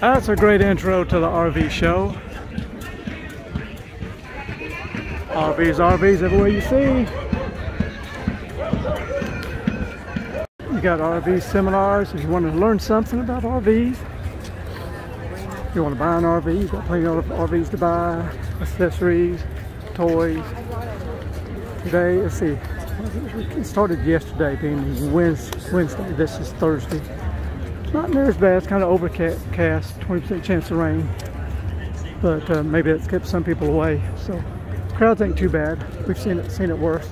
That's a great intro to the RV show. RVs, RVs everywhere you see. You got RV seminars if you want to learn something about RVs. If you want to buy an RV, you've got plenty of RVs to buy, accessories, toys. Today, let's see, it started yesterday being Wednesday. This is Thursday. Not near as bad. It's kind of overcast, 20% chance of rain. But uh, maybe it's kept some people away. So crowds ain't too bad. We've seen it, seen it worse.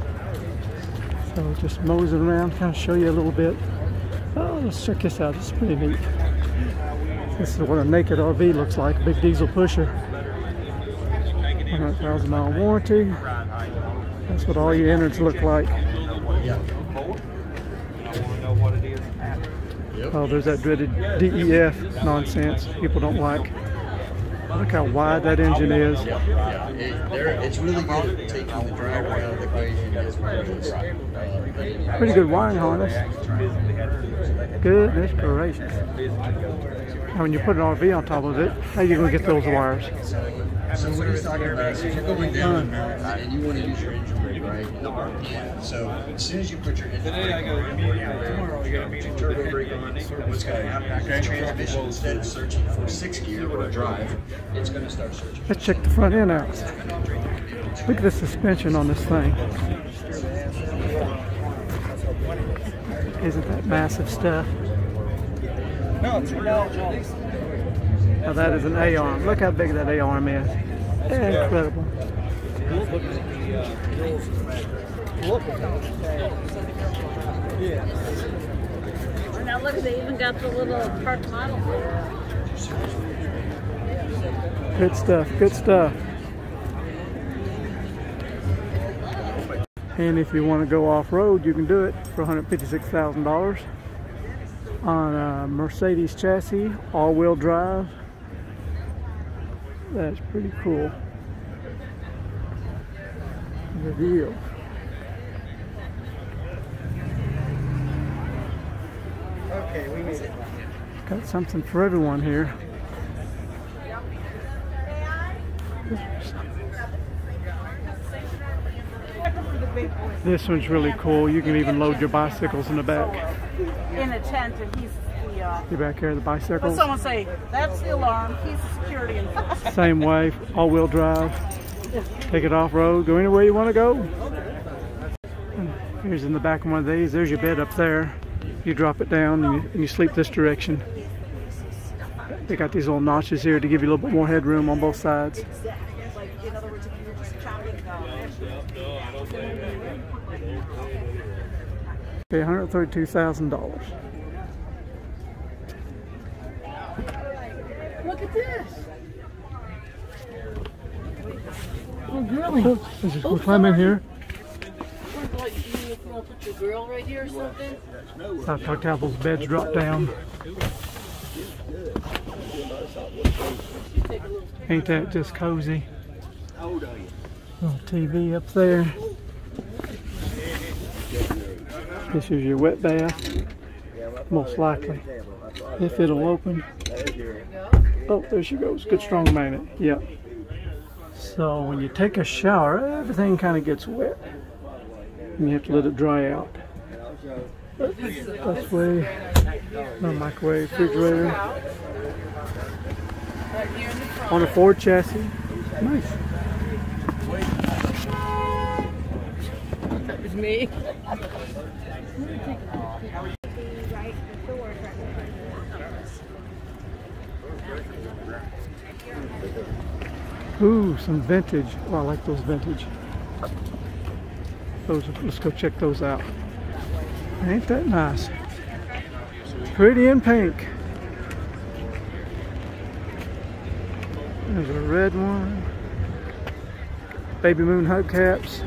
So just moseying around, kind of show you a little bit. Oh, let's check this out. It's pretty neat. This is what a naked RV looks like. A big diesel pusher. 100,000 mile warranty. That's what all your innards look like. Oh, there's that dreaded DEF nonsense people don't like. Look how wide that engine is. Yeah, it, it's really good at taking the driver out of the equation. Uh, Pretty good wiring harness. Goodness gracious. And when you put an RV on top of it, how are you going to get those wires? So what he's talking about is if you're going down a marathon and you want to use your engine right? And so as soon as you put your engine brake on, your turbo brake on, what's going to happen is the transmission, instead of searching for six gear or drive, it's going to start searching. Let's check the front end out. Look at the suspension on this thing. Isn't that massive stuff? No, it's Now that is an A-arm. Look how big that A-arm is. Incredible. Now look, they even got the little park model. Good stuff, good stuff. And if you want to go off-road, you can do it for $156,000 on a Mercedes chassis, all-wheel drive. That's pretty cool. The deal. Okay, we made it. Got something for everyone here. This one's really cool. You can even load your bicycles in the back. In a tent, and he's the. Uh, You back here, the bicycle. someone say? That's the alarm. He's the security enforcer. Same way, all-wheel drive. Take it off-road, go anywhere you want to go. Here's in the back of one of these. There's your bed up there. You drop it down and you, and you sleep this direction. They got these little notches here to give you a little bit more headroom on both sides. Like in other words, if you were just chopping. Okay, $132,000. Look at this. Oh, girly. We'll climb in here. Want to put your grill right here or something? How Tugtable's beds drop down. Ain't that just cozy? Little TV up there. This is your wet bath, most likely. If it'll open. Oh, there she goes. Good strong magnet. Yep. So when you take a shower, everything kind of gets wet. And you have to let it dry out. That's way. No microwave, refrigerator. On a Ford chassis. Nice. That was me. Ooh, some vintage. Oh, I like those vintage. Those. Let's go check those out. Ain't that nice? Pretty in pink. There's a red one. Baby moon hubcaps.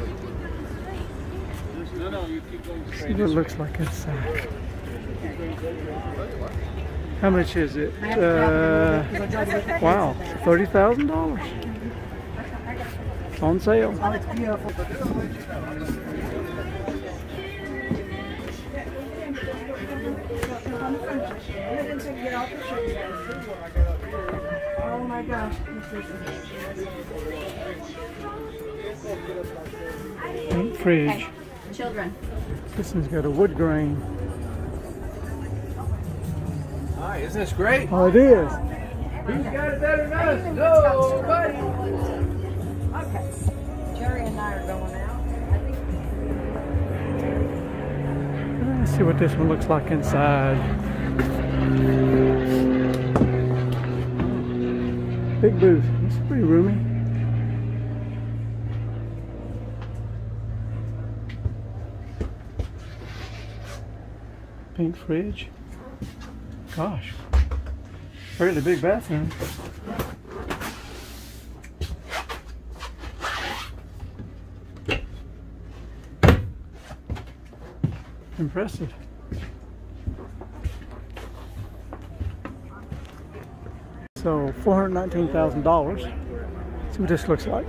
See what it looks like inside. How much is it? Uh, wow, thirty thousand dollars on sale. Oh my gosh. Paint fridge. Children. This one's got a wood grain. Hi, isn't this great? Oh, it is. Who's got it better than us? Nobody. Okay. Jerry and I are going out. Let's see what this one looks like inside. Big booth. It's pretty roomy. Pink fridge. Gosh. Fairly big bathroom. Impressive. So four hundred nineteen thousand dollars. See what this looks like.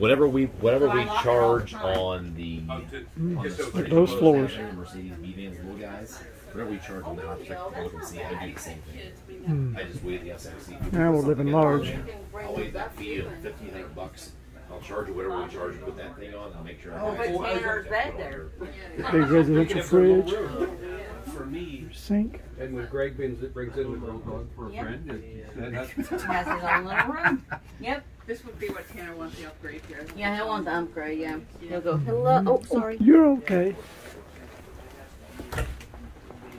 Whatever we whatever we charge on the at mm. those floors. Mercedes B-Vans, little guys, whatever we charge on that, I'll check the look and see. I do the same thing. Mm. I just weigh the SXC. Now we're living large. I'll weigh that fee of fifteen hundred bucks. I'll charge you whatever we charge to put that thing on and make sure. I But Tanner's bed there. Big residential fridge, For me, sink. and when Greg brings it, brings in the girl dog for a friend, it- that- Has his own little room. Yep. This would be what Tanner wants the upgrade here. Yeah, he'll want the upgrade, yeah. He'll go, hello, oh, sorry. You're okay.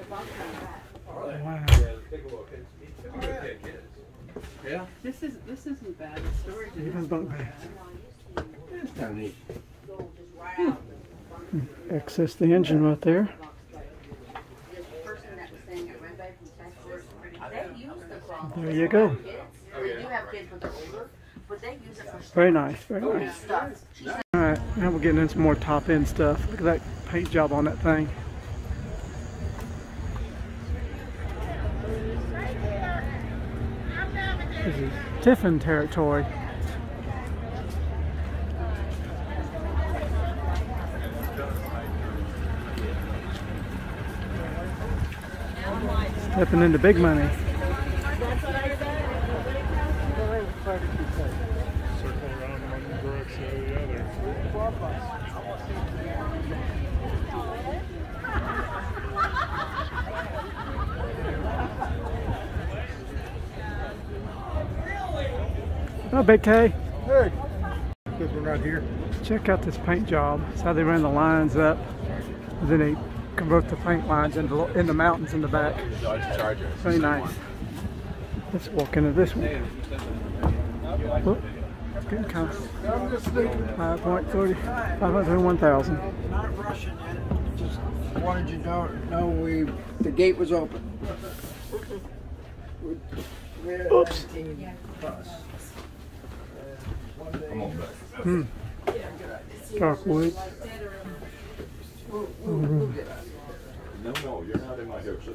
Wow. Take a look. It's- it's a good pick, it is. Yeah? This is, this isn't bad, the storage is. Even bunk kind of. Access the engine right there. This person that was saying it right back from Texas, they use the crawl. There you go. Kids, they do have kids when they're older, but they use it for Very nice, very oh, nice. stuff. She said All right, now we're getting into some more top end stuff. Look at that paint job on that thing. This is Tiffin territory. Stepping into big money. circle around one direction or the other. Oh, Big K. Hey, because we're not here. Check out this paint job. It's how they ran the lines up. Then they convert the paint lines into, in the mountains in the back. Very nice. Let's walk into this one. Whoop. It's getting kind of 5.30, 531,000. Not rushing in, just wanted you to know, know we, the gate was open. We- we had a Oops. 19 bus. Hmm. Dark wood. No, no, you're not in my hips.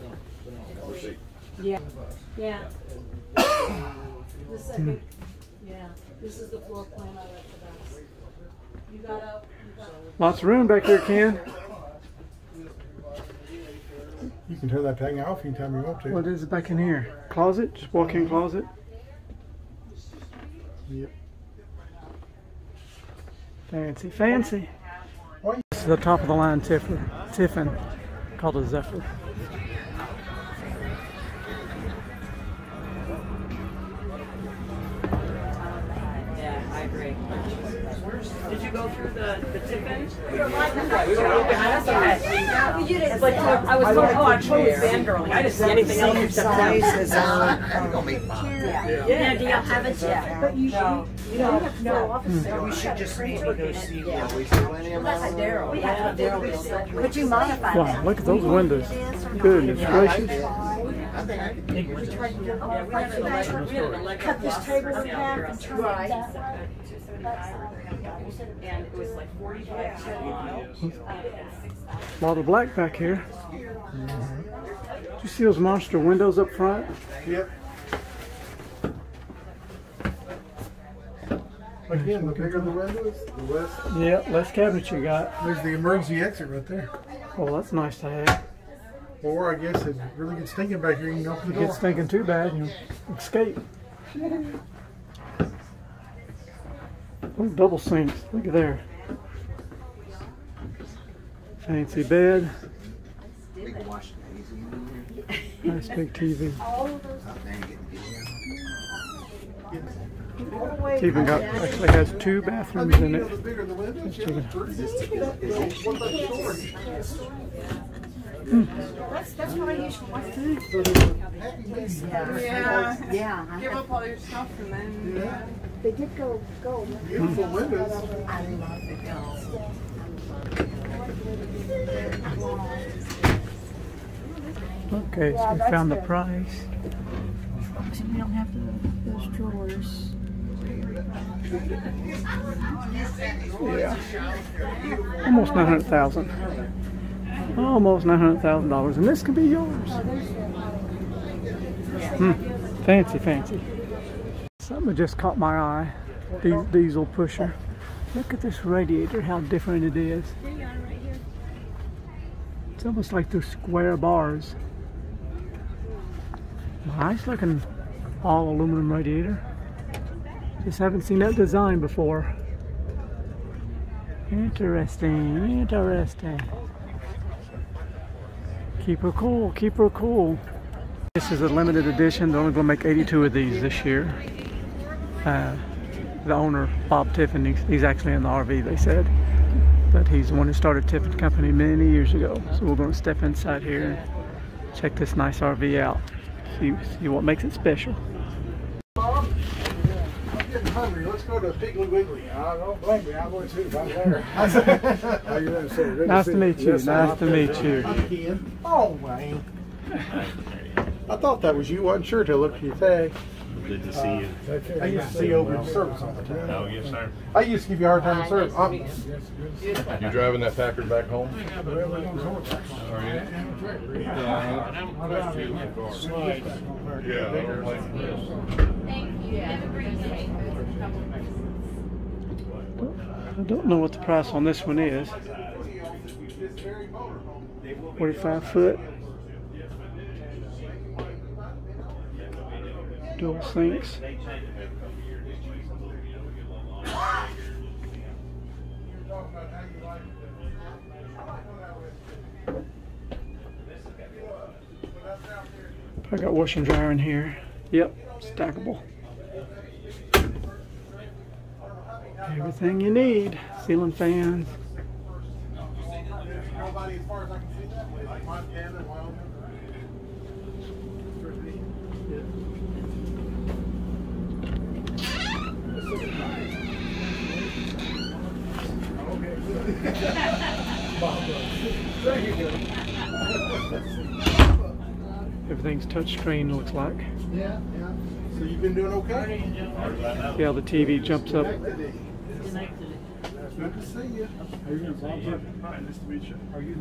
Yeah. The second, yeah, this is the floor plan I left for us. You got up, you got. Lots of room back here, Ken. You can turn that thing off anytime you want to. What is it back in here? Closet? Just walk-in closet? Yep. Fancy, fancy. Why- This is the top of the line Tiffin, Tiffin called a Zephyr. Yeah, I agree. Did you go through the, the Tiffin? It's like, oh, I was told, oh, I'm totally fangirling. I didn't see anything else except them. Sizes are, Yeah, do y'all have it yet? But you should, you know, no. we should just maybe go see where we plenty of That's room. Daryl. We have Daryl. Would you modify Wow, that? look at those windows. Goodness gracious. Cut this table in half and turn it that way. And it was like forty-five cents. lot of black back here. Mm-hmm. Did you see those monster windows up front? Yep. Again, the bigger the windows, the less. Yeah, less cabinets you got. There's the emergency exit right there. Well, that's nice to have. Or I guess if it really gets stinking back here, you can open If the it door. gets stinking too bad, you escape. Oh, double sinks. Look at there. Fancy bed. Nice big TV. It's even got actually has two bathrooms in it. It? That's, that's what I. Yeah. Yeah. Give up all your stuff and then. They did go, go. Beautiful windows. I love the girls. Okay, so we found the price. We don't have the, those drawers. Yeah. Almost nine hundred thousand. Almost nine hundred thousand dollars, and this could be yours. Hmm. Fancy, fancy. Something just caught my eye. Di- Diesel pusher. Look at this radiator, how different it is. It's almost like they're square bars. Nice looking all aluminum radiator. Just haven't seen that design before. Interesting, interesting. Keep her cool, keep her cool. This is a limited edition. They're only going to make 82 of these this year. Uh, the owner, Bob Tiffin, he's, actually in the RV, they said. But he's the one who started Tiffin Company many years ago. So we're going to step inside here and check this nice RV out. See, see what makes it special. I'm hungry. Let's go to Piggly Wiggly. I don't blame me. I'm going to right there. How oh, you doing, sir? Good Nice see to meet you. Yes, sir. Nice to meet you. I'm Oh, Wayne. I thought that was you. wasn't sure till I looked at your tag. Good to see you. Uh, I used to see you over in service all the time. Oh, yes, sir. I used to give you a hard time in service. I'm, You driving that Packard back home? Yeah. I don't blame you. I don't know what the price on this one is. 45 foot. Dual sinks. I got washer and dryer in here. Yep, stackable. Everything you need. Ceiling fans. nobody as far as I can see that way, like Montana, Wyoming. Everything's touchscreen looks like. Yeah, yeah. So you've been doing okay? Yeah, the TV jumps up. Good to see you. How you doing, Bob? Hi, nice to meet you. Are you,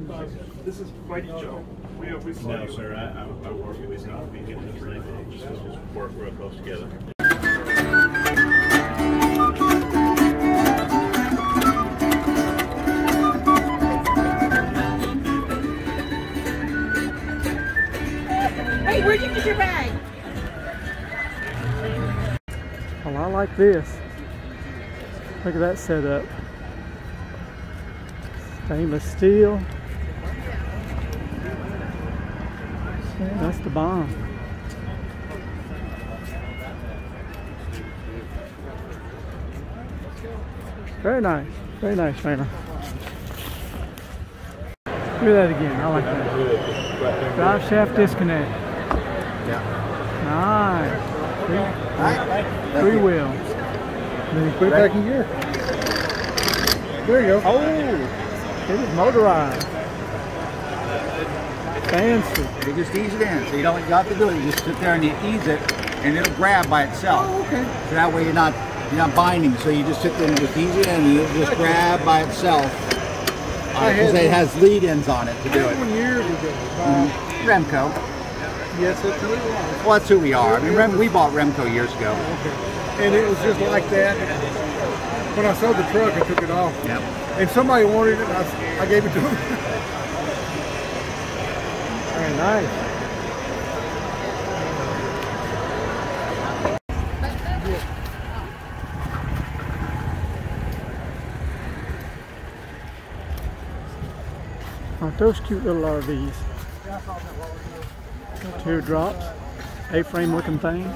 this is Mighty Joe. We, uh, we saw No, you. sir, I, I, I work with Scott Beacon, and everything. just work real close together. Hey, where'd you get your bag? Well, I like this. Look at that setup. Stainless steel. That's the bomb. Very nice. Very nice, Raina. Do that again. I like that. Drive shaft disconnect. Yeah. Nice. Three, three wheel. Then you put it back in gear. There you go. Oh, it is motorized. Fancy. You just ease it in. So you don't have to do it. You just sit there and you ease it, and it'll grab by itself. Oh, okay. So that way you're not you're not binding. So you just sit there and just ease it in, and it'll just grab by itself. Because it has lead ends on it to do it. One years ago. Mhm. Remco. Yes, that's who it was. Well, that's who we are. I mean, Rem, we bought Remco years ago. And it was just like that. when I sold the truck, I took it off. Yep. And somebody wanted it, I, I gave it to them. Very nice. Aren't those cute little RVs? Teardrops, A-frame looking things.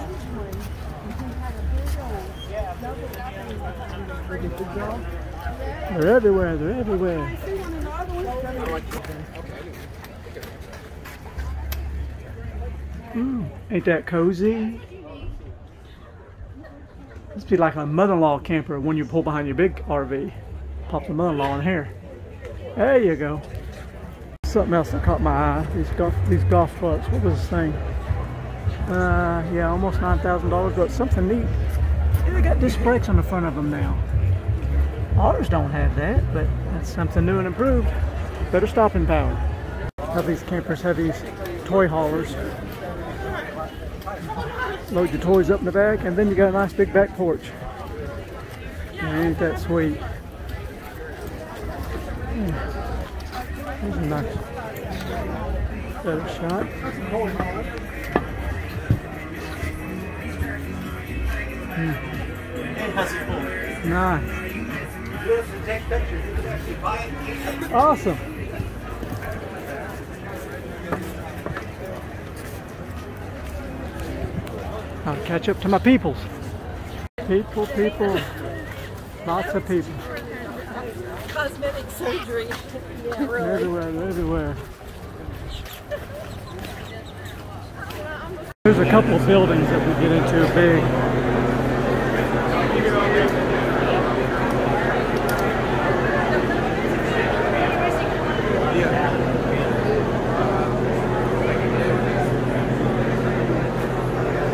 They're everywhere, they're everywhere. Mm, ain't that cozy? This be like a mother-in-law camper when you pull behind your big RV. Pop the mother-in-law in here. There you go. Something else that caught my eye. These golf these golf clubs. What was this thing? Uh, yeah, almost nine thousand dollars. But something neat. They got disc brakes on the front of them now. Ours don't have that, but that's something new and improved. Better stopping power. Have these campers have these toy haulers. Load your toys up in the back, and then you got a nice big back porch. Ain't that sweet? There's a nice better shot. Hmm. Nice. Awesome. I'll catch up to my peoples. People, people, lots of people. Cosmetic surgery. Yeah, really. Everywhere, everywhere. There's a couple of buildings that we get into big.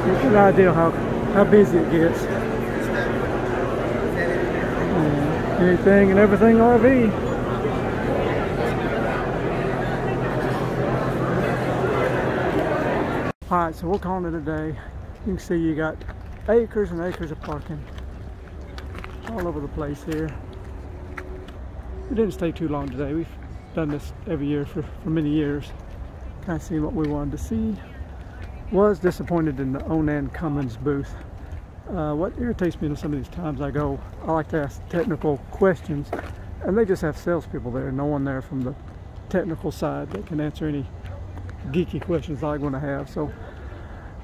Get an idea how, how busy it gets. Mm, Anything and everything RV. Alright, so we're calling it a day. You can see you got acres and acres of parking all over the place here. We didn't stay too long today. We've done this every year for, for many years. Kind of seen what we wanted to see. Was disappointed in the Onan Cummins booth. Uh, what irritates me in some of these times I go, I like to ask technical questions, and they just have salespeople there, no one there from the technical side that can answer any geeky questions I'm going to have. So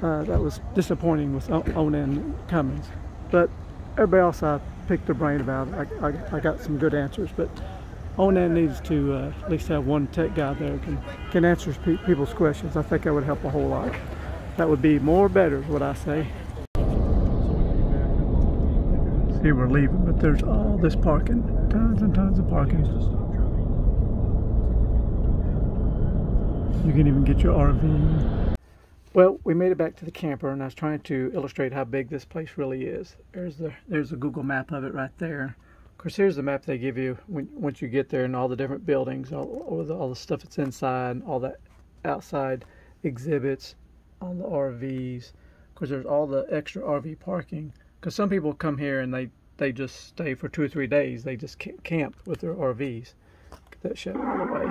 uh, that was disappointing with Onan Cummins. But everybody else I picked their brain about, I, I, I got some good answers. But Onan needs to uh, at least have one tech guy there can can answer pe- people's questions. I think that would help a whole lot. That would be more better, is what I say. See, we're leaving, but there's all this parking, tons and tons of parking. You can even get your RV. Well, we made it back to the camper, and I was trying to illustrate how big this place really is. There's the there's a Google map of it right there. Of course, here's the map they give you when once you get there, and all the different buildings, all, all, the, all the stuff that's inside, all the outside exhibits, all the RVs. because there's all the extra RV parking. Because some people come here and they they just stay for two or three days. They just ca- camp with their RVs. Get that shut out of the way.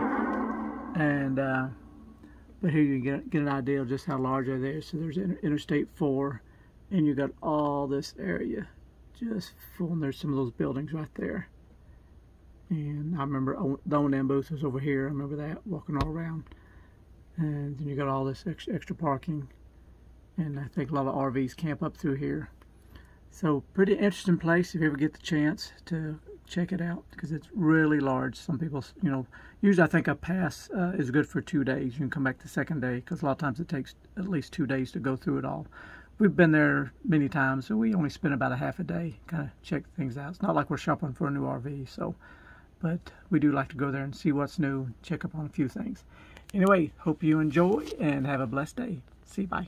And uh, but here you get get an idea of just how large they're there. So there's Inter- Interstate 4, and you got all this area just full. And there's some of those buildings right there. And I remember the Onan booth was over here. I remember that walking all around. And then you got all this extra, extra parking. And I think a lot of RVs camp up through here. So pretty interesting place if you ever get the chance to check it out because it's really large. Some people, you know, usually I think a pass uh, is good for two days. You can come back the second day because a lot of times it takes at least two days to go through it all. We've been there many times, so we only spend about a half a day kind of check things out. It's not like we're shopping for a new RV, so, but we do like to go there and see what's new, check up on a few things. Anyway, hope you enjoy and have a blessed day. See you, bye.